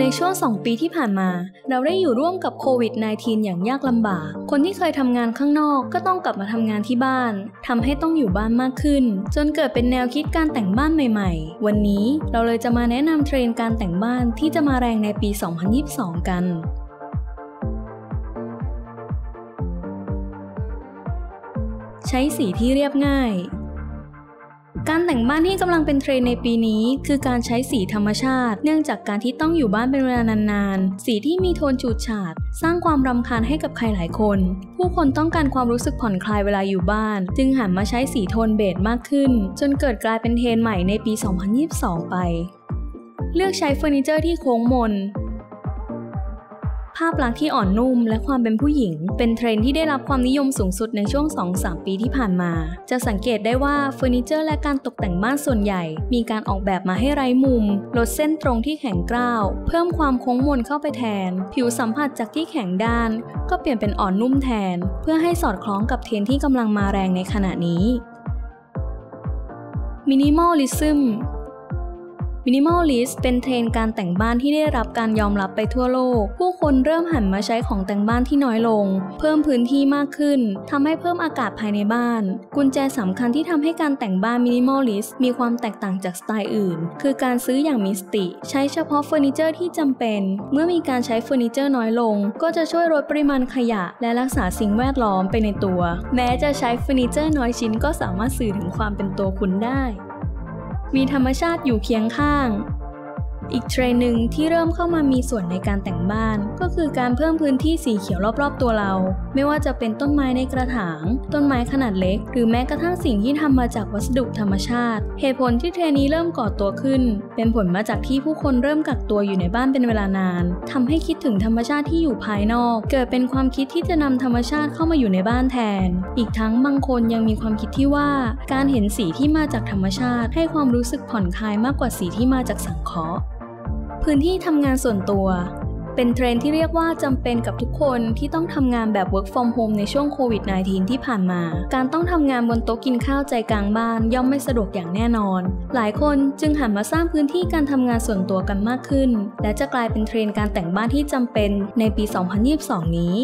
ในช่วง 2 ปีที่ผ่านมา เราได้อยู่ร่วมกับโควิด -19 อย่างยากลำบาก คนที่เคยทำงานข้างนอกก็ต้องกลับมาทำงานที่บ้านทำให้ต้องอยู่บ้านมากขึ้น จนเกิดเป็นแนวคิดการแต่งบ้านใหม่ ๆ วันนี้เราเลยจะมาแนะนำเทรนด์การแต่งบ้านที่จะมาแรงในปี 2022 กันใช้สีที่เรียบง่าย การแต่งบ้านที่กำลังเป็นเทรนในปีนี้ คือการใช้สีธรรมชาติ เนื่องจากการที่ต้องอยู่บ้านเป็นเวลานานๆ สีที่มีโทนฉูดฉาด สร้างความรำคาญให้กับใครหลายคน ผู้คนต้องการความรู้สึกผ่อนคลายเวลาอยู่บ้าน จึงหันมาใช้สีโทนเบจมากขึ้น จนเกิดกลายเป็นเทรนด์ใหม่ในปี 2022 ไปเลือกใช้เฟอร์นิเจอร์ที่โค้งมภาพลักษณ์ที่อ่อนนุ่ม และความเป็นผู้หญิง เป็นเทรนด์ที่ได้รับความนิยมสูงสุดในช่วง 2-3 ปีที่ผ่านมา จะสังเกตได้ว่าเฟอร์นิเจอร์และการตกแต่งบ้านส่วนใหญ่ มีการออกแบบมาให้ไร้มุม ลดเส้นตรงที่แข็งกร้าว เพิ่มความโค้งมนเข้าไปแทน ผิวสัมผัสจากที่แข็งด้าน ก็เปลี่ยนเป็นอ่อนนุ่มแทน เพื่อให้สอดคล้องกับเทรนด์ที่กำลังมาแรงในขณะนี้ minimalism minimalist เป็นเทรนด์การแต่งบ้านที่ได้รับการยอมรับไปทั่วโลก ผู้คนเริ่มหันมาใช้ของแต่งบ้านที่น้อยลง เพิ่มพื้นที่มากขึ้นทำให้เพิ่มอากาศภายในบ้าน กุญแจสำคัญที่ทำให้การแต่งบ้าน minimalist มีความแตกต่างจากสไตล์อื่น คือการซื้ออย่างมีสติ ใช้เฉพาะเฟอร์นิเจอร์ที่จำเป็น เมื่อมีการใช้เฟอร์นิเจอร์น้อยลง ก็จะช่วยลดปริมาณขยะ และรักษาสิ่งแวดล้อมไปในตัว แม้จะใช้เฟอร์นิเจอร์น้อยชิ้นก็สามารถสื่อถึงความเป็นตัวคุณได้ มีธรรมชาติอยู่เคียงข้าง อีกเทรนด์หนึ่งที่เริ่มเข้ามามีส่วนในการแต่งบ้าน ก็คือการเพิ่มพื้นที่สีเขียวรอบๆตัวเรา ไม่ว่าจะเป็นต้นไม้ในกระถาง ต้นไม้ขนาดเล็ก หรือแม้กระทั่งสิ่งที่ทำมาจากวัสดุธรรมชาติ เหตุผลที่เทรนด์นี้เริ่มก่อตัวขึ้น เป็นผลมาจากที่ผู้คนเริ่มกักตัวอยู่ในบ้านเป็นเวลานานทำให้คิดถึงธรรมชาติที่อยู่ภายนอก เกิดเป็นความคิดที่จะนำธรรมชาติเข้ามาอยู่ในบ้านแทน อีกทั้งบางคนยังมีความคิดที่ว่า การเห็นสีที่มาจากธรรมชาติ ให้ความรู้สึกผ่อนคลายมากกว่าสีที่มาจากสังเคราะห์ พื้นที่ทำงานส่วนตัว เป็นเทรนที่เรียกว่าจำเป็นกับทุกคนที่ต้องทำงานแบบ work from home ในช่วงโควิด -19 ที่ผ่านมา การต้องทำงานบนโต๊ะกินข้าวใจกลางบ้านย่อมไม่สะดวกอย่างแน่นอน หลายคนจึงหันมาสร้างพื้นที่การทำงานส่วนตัวกันมากขึ้น และจะกลายเป็นเทรนการแต่งบ้านที่จำเป็นในปี 2022 นี้